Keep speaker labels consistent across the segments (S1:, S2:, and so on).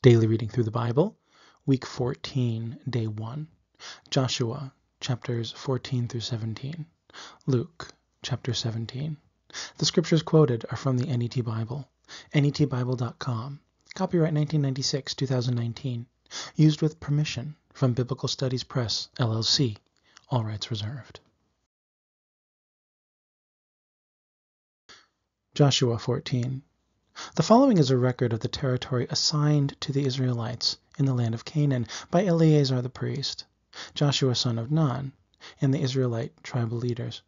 S1: Daily reading through the Bible, week 14, day 1. Joshua chapters 14 through 17. Luke chapter 17. The scriptures quoted are from the NET Bible, netbible.com. Copyright 1996 2019. Used with permission from Biblical Studies Press, LLC. All rights reserved. Joshua 14. The following is a record of the territory assigned to the Israelites in the land of Canaan by Eleazar the priest, Joshua son of Nun, and the Israelite tribal leaders.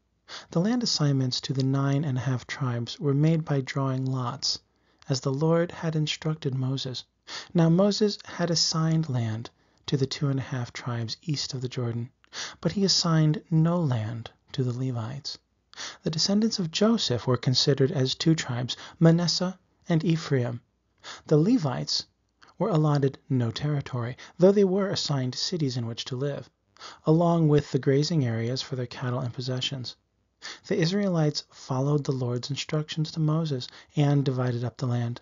S1: The land assignments to the nine and a half tribes were made by drawing lots, as the Lord had instructed Moses. Now Moses had assigned land to the two and a half tribes east of the Jordan, but he assigned no land to the Levites. The descendants of Joseph were considered as two tribes, Manasseh and Ephraim. The Levites were allotted no territory, though they were assigned cities in which to live, along with the grazing areas for their cattle and possessions. The Israelites followed the Lord's instructions to Moses and divided up the land.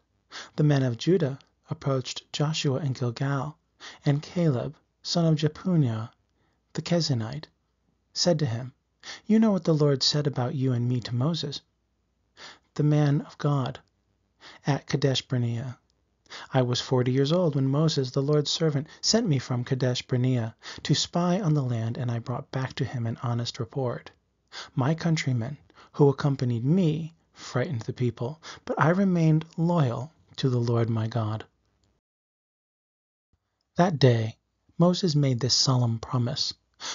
S1: The men of Judah approached Joshua in Gilgal, and Caleb, son of Jephunneh the Kenizzite, said to him, You know what the Lord said about you and me to Moses, the man of God, at Kadesh Barnea. I was forty years old when Moses, the Lord's servant, sent me from Kadesh Barnea to spy on the land, and I brought back to him an honest report. My countrymen, who accompanied me, frightened the people, but I remained loyal to the Lord my God. That day Moses made this solemn promise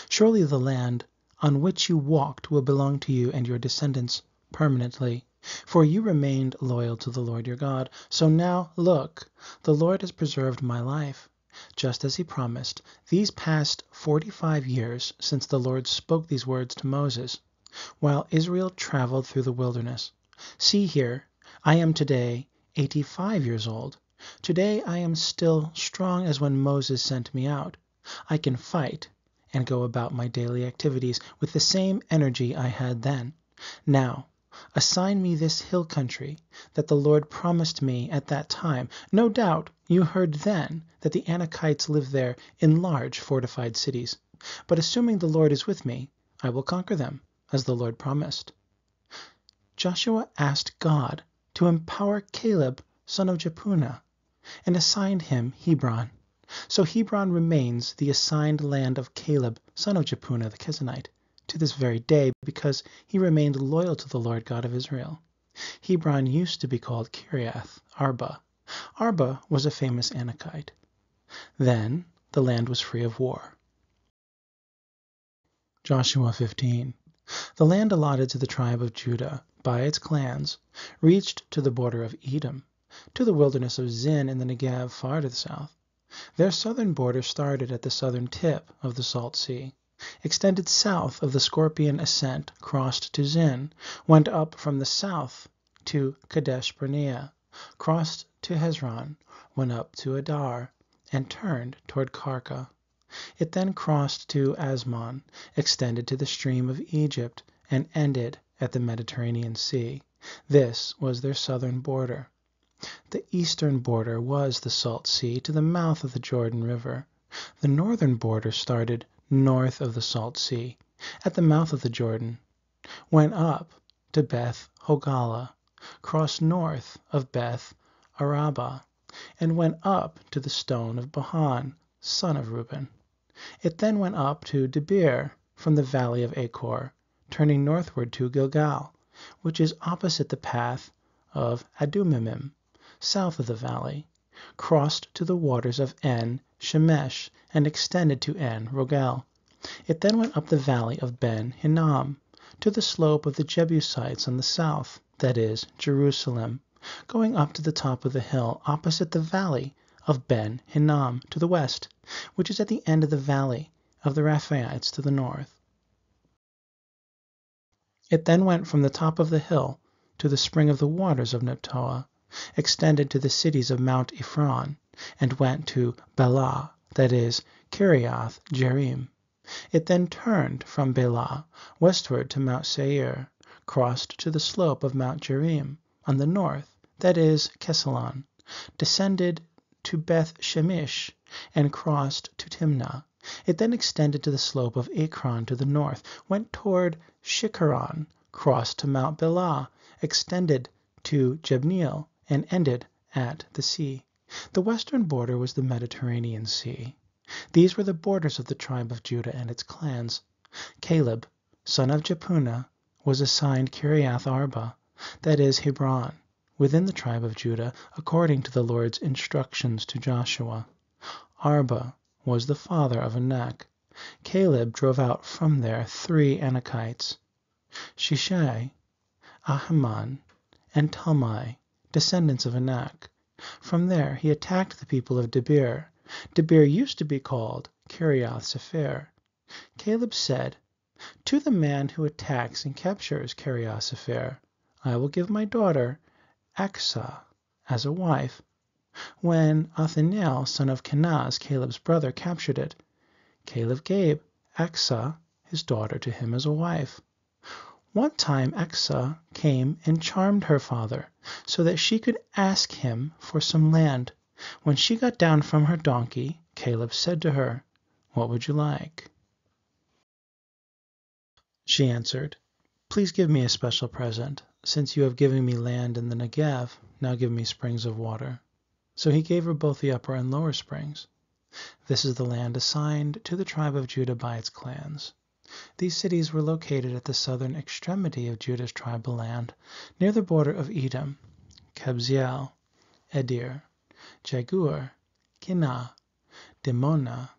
S1: Surely the land on which you walked will belong to you and your descendants permanently. For you remained loyal to the Lord your God. So now, look, the Lord has preserved my life, just as he promised, these past forty five years since the Lord spoke these words to Moses, while Israel traveled through the wilderness. See here, I am today eighty five years old. Today I am still strong as when Moses sent me out. I can fight and go about my daily activities with the same energy I had then. Now, Assign me this hill country that the Lord promised me at that time. No doubt you heard then that the Anakites live there in large fortified cities. But assuming the Lord is with me, I will conquer them, as the Lord promised. Joshua asked God to empower Caleb, son of Jephunneh, and assigned him Hebron. So Hebron remains the assigned land of Caleb, son of Jephunneh the Kenizzite to this very day because he remained loyal to the Lord God of Israel. Hebron used to be called Kiriath Arba. Arba was a famous Anakite. Then the land was free of war. Joshua 15. The land allotted to the tribe of Judah by its clans reached to the border of Edom, to the wilderness of Zin in the Negev far to the south. Their southern border started at the southern tip of the Salt Sea extended south of the Scorpion Ascent, crossed to Zin, went up from the south to Kadesh Barnea, crossed to Hezron, went up to Adar, and turned toward Karka. It then crossed to Azmon, extended to the stream of Egypt, and ended at the Mediterranean Sea. This was their southern border. The eastern border was the Salt Sea to the mouth of the Jordan River. The northern border started north of the Salt Sea, at the mouth of the Jordan, went up to Beth Hoglah, crossed north of Beth Arabah, and went up to the stone of Bohan, son of Reuben. It then went up to Debir from the valley of Achor, turning northward to Gilgal, which is opposite the path of Adumimim, south of the valley, crossed to the waters of En Shemesh, and extended to En Rogel. It then went up the valley of Ben Hinnom to the slope of the Jebusites on the south, that is, Jerusalem, going up to the top of the hill opposite the valley of Ben Hinnom to the west, which is at the end of the valley of the Rephaites to the north. It then went from the top of the hill to the spring of the waters of Nephtoah, extended to the cities of Mount Ephron, and went to Baalah, that is, Kiriath Jearim. It then turned from Baalah westward to Mount Seir, crossed to the slope of Mount Jearim on the north, that is, Kesalon, descended to Beth Shemesh and crossed to Timnah. It then extended to the slope of Ekron to the north, went toward Shikaron, crossed to Mount Baalah, extended to Jabneel, and ended at the sea. The western border was the Mediterranean Sea. These were the borders of the tribe of Judah and its clans. Caleb, son of Jephunneh, was assigned Kiriath Arba, that is, Hebron, within the tribe of Judah, according to the Lord's instructions to Joshua. Arba was the father of Anak. Caleb drove out from there three Anakites, Sheshai, Ahiman, and Talmai, descendants of Anak. From there he attacked the people of Debir. Debir used to be called Kiriath Sepher. Caleb said, To the man who attacks and captures Kiriath Sepher, I will give my daughter Achsah as a wife. When Othniel, son of Kenaz, Caleb's brother, captured it, Caleb gave Achsah, his daughter, to him as a wife. One time Achsah came and charmed her father, so that she could ask him for some land. When she got down from her donkey, Caleb said to her, What would you like? She answered, Please give me a special present. Since you have given me land in the Negev, now give me springs of water. So he gave her both the upper and lower springs. This is the land assigned to the tribe of Judah by its clans. These cities were located at the southern extremity of Judah's tribal land, near the border of Edom: Kabzeel, Edir, Jagur, Kinah, Dimonah,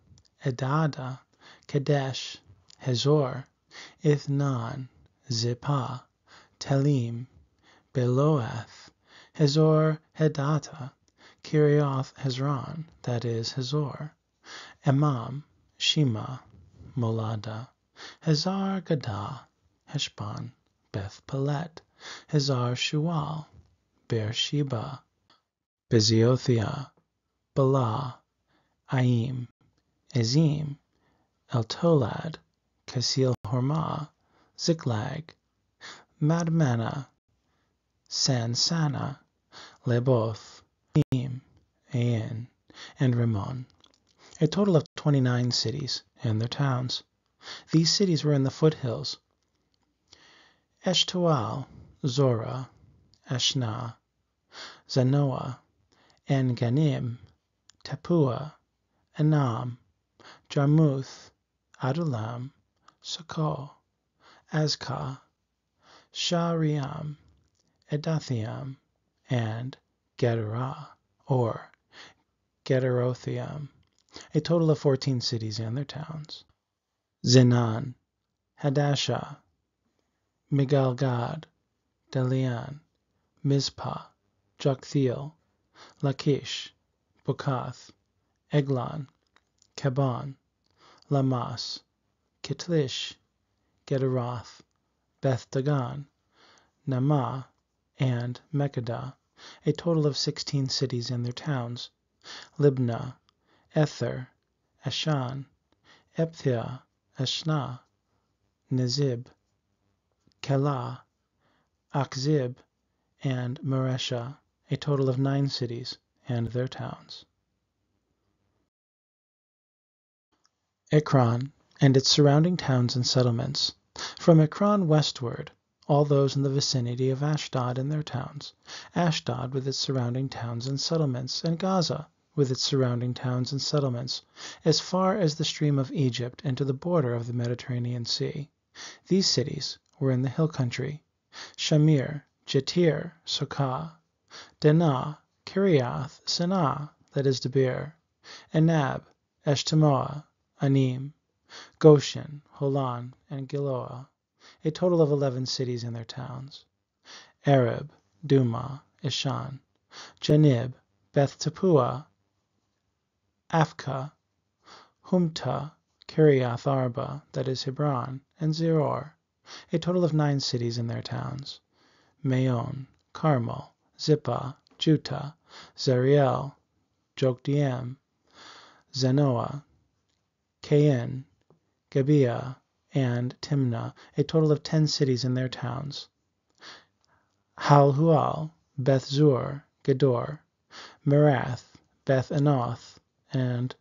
S1: Edada, Kadesh, Hazor, Ithnan, Zippah, Telem, Bealoth, Hazor Hadattah, Kerioth Hezron, that is, Hazor, Emam, Shema, Moladah. Hazar Gaddah, Heshbon, Beth Pelet, Hazar Shual, Beersheba, Biziothiah, Bala, Aim, Ezim, Eltolad, Kasil Hormah, Ziklag, Madmannah, Sansannah, Leboth, Im, Ain, and Rimmon, a total of 29 cities and their towns. These cities were in the foothills: Eshtaol, Zorah, Ashnah, Zanoah, En Gannim, Tappuah, Anam, Jarmuth, Adullam, Socoh, Azekah, Shaaraim, Edathaim, and Gederah, or Gederothaim, a total of fourteen cities and their towns. Zenan, Hadashah, Migdal Gad, Dalian, Mizpah, Joktheel, Lachish, Bokath, Eglon, Cabbon, Lahmas, Kitlish, Gederoth, Beth Dagon, Naamah, and Makkedah, a total of sixteen cities and their towns. Libnah, Ether, Ashan, Ephthiah, Ashnah, Nezib, Keilah, Aczib, and Mareshah, a total of nine cities and their towns. Ekron and its surrounding towns and settlements. From Ekron westward, all those in the vicinity of Ashdod and their towns, Ashdod with its surrounding towns and settlements, and Gaza with its surrounding towns and settlements, as far as the stream of Egypt and to the border of the Mediterranean Sea. These cities were in the hill country: Shamir, Jattir, Sokah, Denah, Kiriath Sannah, that is Debir, Anab, Eshtemoa, Anim, Goshen, Holon, and Giloah, a total of eleven cities and their towns. Arab, Dumah, Ishan, Janib, Beth Tappuah. Aphekah, Humtah, Kiriath Arba, that is, Hebron, and Zeror, a total of nine cities and their towns. Maon, Carmel, Zippah, Juttah, Zariel, Jokdeam, Zanoah, Kain, Gibeah, and Timnah, a total of ten cities and their towns. Halhul, Beth Zur, Gedor, Merath, Beth Anoth, and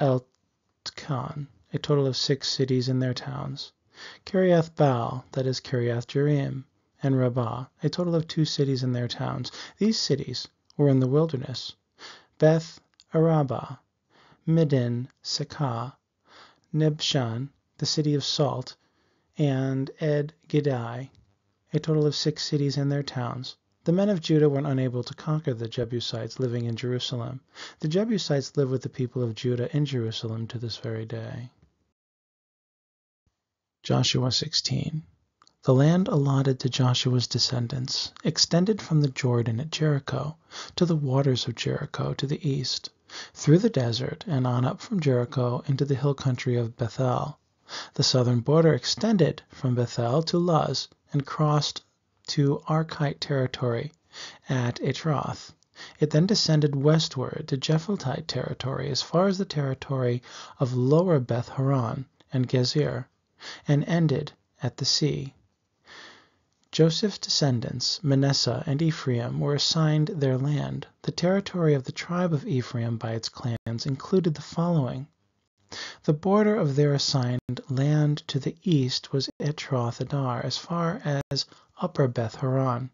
S1: Eltekon, a total of six cities and their towns. Kiriath Baal, that is Kiriath Jearim, and Rabbah, a total of two cities and their towns. These cities were in the wilderness. Beth Arabah, Middin, Sekah, Nibshan, the city of salt, and En Gedi, a total of six cities and their towns. The men of Judah were unable to conquer the Jebusites living in Jerusalem. The Jebusites live with the people of Judah in Jerusalem to this very day. Joshua 16 The land allotted to Joshua's descendants extended from the Jordan at Jericho to the waters of Jericho to the east, through the desert, and on up from Jericho into the hill country of Bethel. The southern border extended from Bethel to Luz and crossed to Arkite territory at Atroth. It then descended westward to Japhetite territory as far as the territory of Lower Beth Horon and Gezer, and ended at the sea. Joseph's descendants, Manasseh and Ephraim, were assigned their land. The territory of the tribe of Ephraim by its clans included the following. The border of their assigned land to the east was Atroth Adar as far as Upper Beth Horon.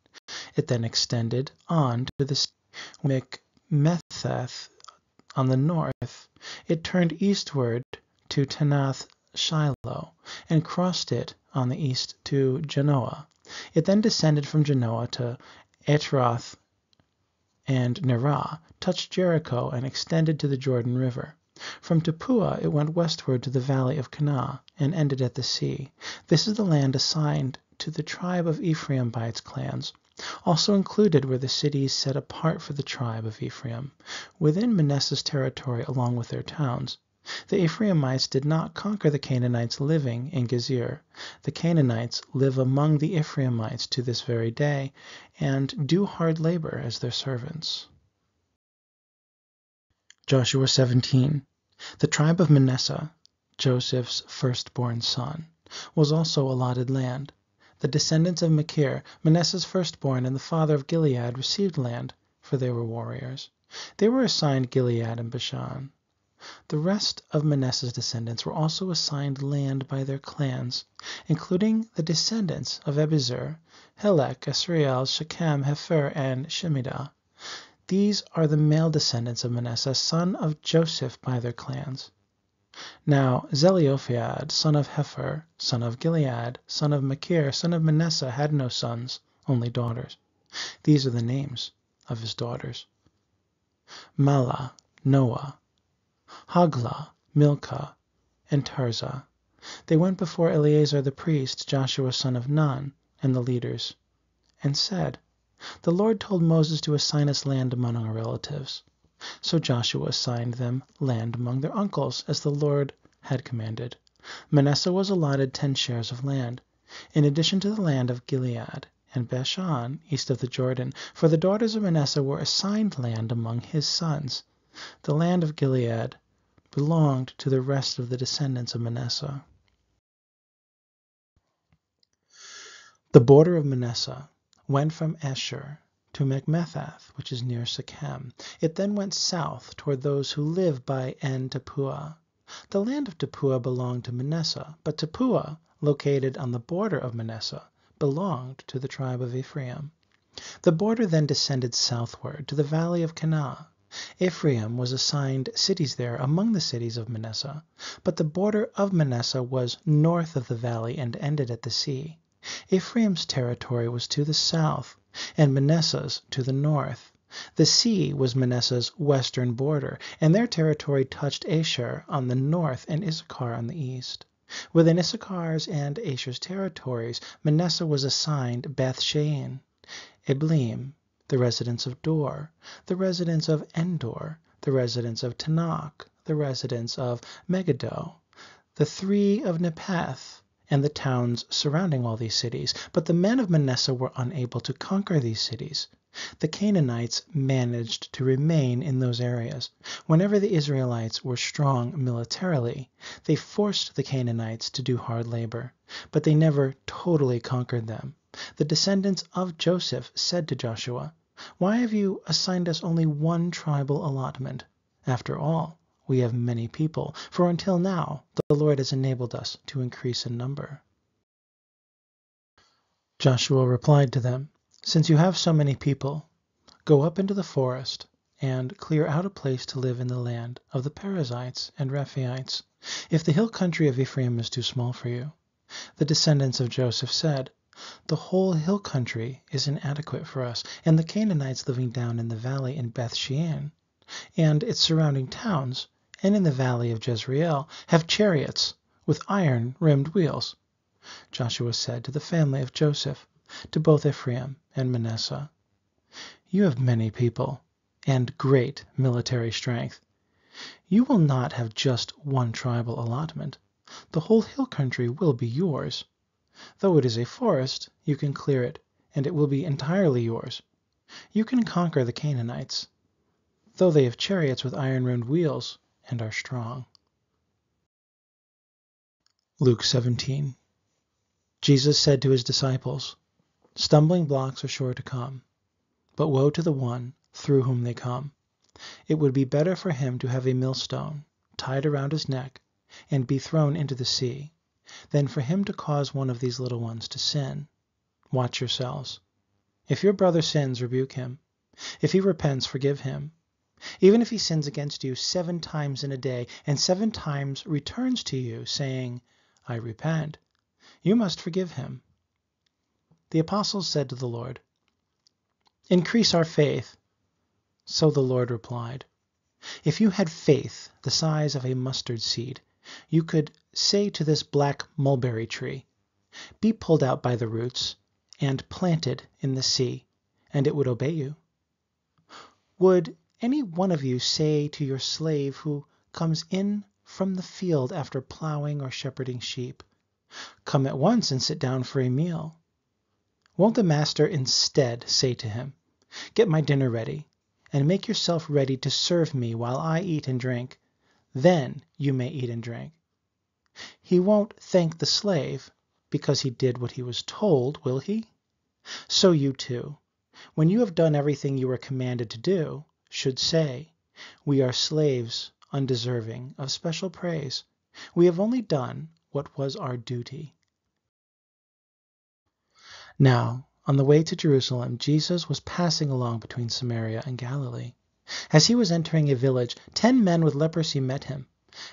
S1: It then extended on to the Mikmetheth on the north. It turned eastward to Taanath Shiloh, and crossed it on the east to Janoah; It then descended from Janoah to Etroth and Nerah, touched Jericho, and extended to the Jordan River. From Tappuah it went westward to the valley of Kanah, and ended at the sea. This is the land assigned to the tribe of Ephraim by its clans. Also included were the cities set apart for the tribe of Ephraim, within Manasseh's territory along with their towns. The Ephraimites did not conquer the Canaanites living in Gezer. The Canaanites live among the Ephraimites to this very day, and do hard labor as their servants. Joshua 17 The tribe of Manasseh, Joseph's firstborn son, was also allotted land. The descendants of Machir, Manasseh's firstborn and the father of Gilead, received land, for they were warriors. They were assigned Gilead and Bashan. The rest of Manasseh's descendants were also assigned land by their clans, including the descendants of Abiezer, Helek, Asriel, Shechem, Hepher, and Shemida. These are the male descendants of Manasseh, son of Joseph, by their clans. Now Zelophehad, son of Hepher, son of Gilead, son of Machir, son of Manasseh, had no sons, only daughters. These are the names of his daughters: Mahlah, Noah. Hoglah, Milcah, and Tirzah. They went before Eleazar the priest, Joshua son of Nun, and the leaders, and said, The Lord told Moses to assign us land among our relatives. So Joshua assigned them land among their uncles, as the Lord had commanded. Manasseh was allotted ten shares of land, in addition to the land of Gilead and Bashan, east of the Jordan, for the daughters of Manasseh were assigned land among his sons. The land of Gilead belonged to the rest of the descendants of Manasseh. The border of Manasseh went from Asher to Mikmethath, which is near Shechem. It then went south toward those who live by En Tappuah. The land of Tappuah belonged to Manasseh, but Tappuah, located on the border of Manasseh, belonged to the tribe of Ephraim. The border then descended southward to the valley of Kanah. Ephraim was assigned cities there among the cities of Manasseh, but the border of Manasseh was north of the valley and ended at the sea. Ephraim's territory was to the south, and Manasseh's to the north. The sea was Manasseh's western border, and their territory touched Asher on the north and Issachar on the east. Within Issachar's and Asher's territories Manasseh was assigned Beth Shean, Ibleam the residence of Dor, the residence of Endor, the residence of Taanach, the residence of Megiddo, the three of Nepheth, and the towns surrounding all these cities. But the men of Manasseh were unable to conquer these cities. The Canaanites managed to remain in those areas. Whenever the Israelites were strong militarily, they forced the Canaanites to do hard labor, but they never totally conquered them. The descendants of Joseph said to Joshua, Why have you assigned us only one tribal allotment? After all, we have many people, for until now the Lord has enabled us to increase in number." Joshua replied to them, Since you have so many people, go up into the forest and clear out a place to live in the land of the Perizzites and Rephaites, if the hill country of Ephraim is too small for you. The descendants of Joseph said, The whole hill country is inadequate for us, and the Canaanites living down in the valley in Beth shean and its surrounding towns, and in the valley of Jezreel, have chariots with iron rimmed wheels. Joshua said to the family of Joseph, to both Ephraim and Manasseh, You have many people, and great military strength. You will not have just one tribal allotment. The whole hill country will be yours. Though it is a forest, you can clear it, and it will be entirely yours. You can conquer the Canaanites, though they have chariots with iron rimmed wheels and are strong. Luke 17 Jesus said to his disciples, Stumbling blocks are sure to come, but woe to the one through whom they come. It would be better for him to have a millstone tied around his neck and be thrown into the sea, than for him to cause one of these little ones to sin. Watch yourselves. If your brother sins, rebuke him. If he repents, forgive him. Even if he sins against you seven times in a day, and seven times returns to you, saying, I repent, you must forgive him. The apostles said to the Lord, Increase our faith. So the Lord replied, If you had faith the size of a mustard seed, you could say to this black mulberry tree, Be pulled out by the roots and planted in the sea, and it would obey you. Would any one of you say to your slave who comes in from the field after plowing or shepherding sheep, Come at once and sit down for a meal? Won't the master instead say to him, Get my dinner ready, and make yourself ready to serve me while I eat and drink. Then you may eat and drink. He won't thank the slave because he did what he was told, will he? So you too, when you have done everything you were commanded to do, should say, We are slaves undeserving of special praise. We have only done what was our duty. Now on the way to Jerusalem Jesus was passing along between Samaria and Galilee. As he was entering a village, ten men with leprosy met him.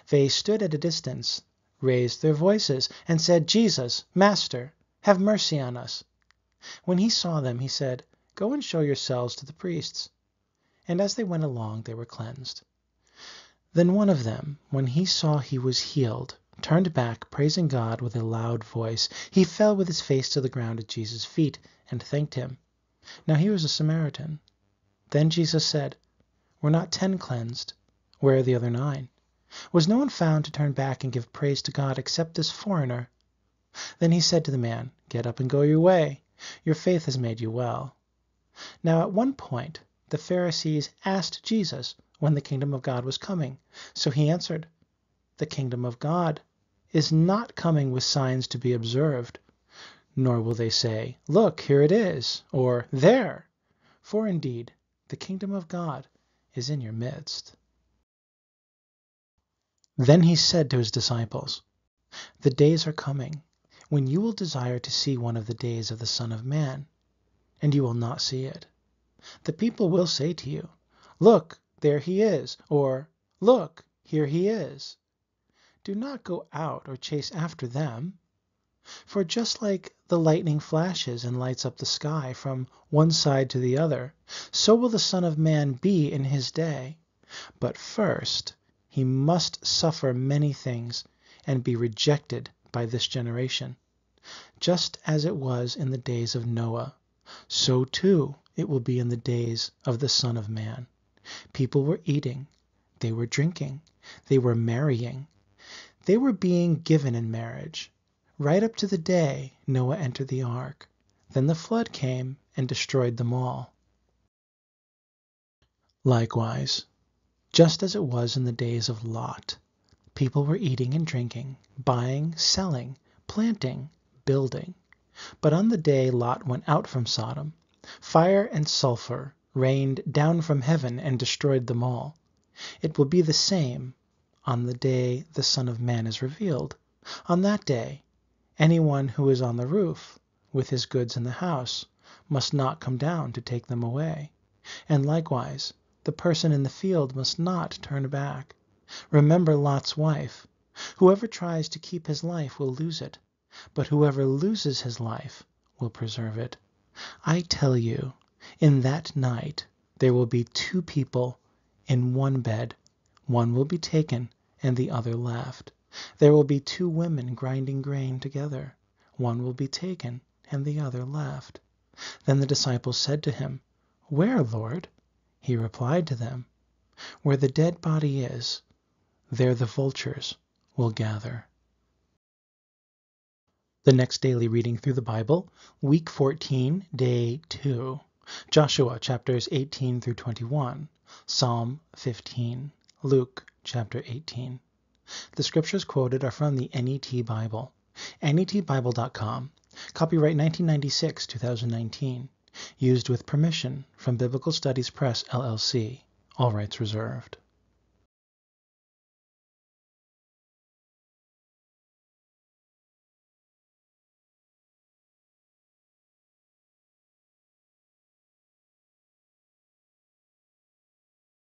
S1: They stood at a distance, raised their voices, and said, Jesus, Master, have mercy on us. When he saw them, he said, Go and show yourselves to the priests. And as they went along, they were cleansed. Then one of them, when he saw he was healed, turned back, praising God with a loud voice. He fell with his face to the ground at Jesus' feet and thanked him. Now he was a Samaritan. Then Jesus said, Were not ten cleansed? Where are the other nine? Was no one found to turn back and give praise to God except this foreigner? Then he said to the man, Get up and go your way. Your faith has made you well. Now at one point the Pharisees asked Jesus when the kingdom of God was coming. So he answered, The kingdom of God is not coming with signs to be observed nor will they say, Look, here it is, or There! For indeed the kingdom of God is in your midst. Then he said to his disciples, The days are coming when you will desire to see one of the days of the Son of Man, and you will not see it. The people will say to you, Look, there he is, or Look, here he is. Do not go out or chase after them. For just like the lightning flashes and lights up the sky from one side to the other, so will the Son of Man be in his day. But first he must suffer many things and be rejected by this generation. Just as it was in the days of Noah, so too it will be in the days of the Son of Man. People were eating, they were drinking, they were marrying, they were being given in marriage right up to the day Noah entered the ark. Then the flood came and destroyed them all. Likewise, just as it was in the days of Lot, people were eating and drinking, buying, selling, planting, building. But on the day Lot went out from Sodom, Fire and sulphur rained down from heaven and destroyed them all. It will be the same on the day the Son of Man is revealed. On that day any one who is on the roof, with his goods in the house, must not come down to take them away. And likewise the person in the field must not turn back. Remember Lot's wife. Whoever tries to keep his life will lose it, but whoever loses his life will preserve it. I tell you, in that night there will be two people in one bed. One will be taken and the other left. There will be two women grinding grain together. One will be taken and the other left. Then the disciples said to him, Where, Lord? He replied to them, Where the dead body is, there the vultures will gather. The next daily reading through the Bible, week 14, day 2. Joshua chapters 18 through 21, Psalm 15, Luke chapter 18. The scriptures quoted are from the NET Bible. NETBible.com. Copyright 1996 2019. Used with permission from Biblical Studies Press, LLC. All rights reserved.